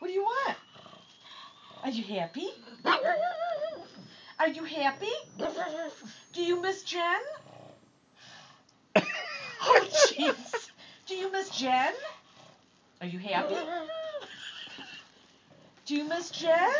What do you want? Are you happy? Are you happy? Do you miss Jen? Oh, jeez. Do you miss Jen? Are you happy? Do you miss Jen?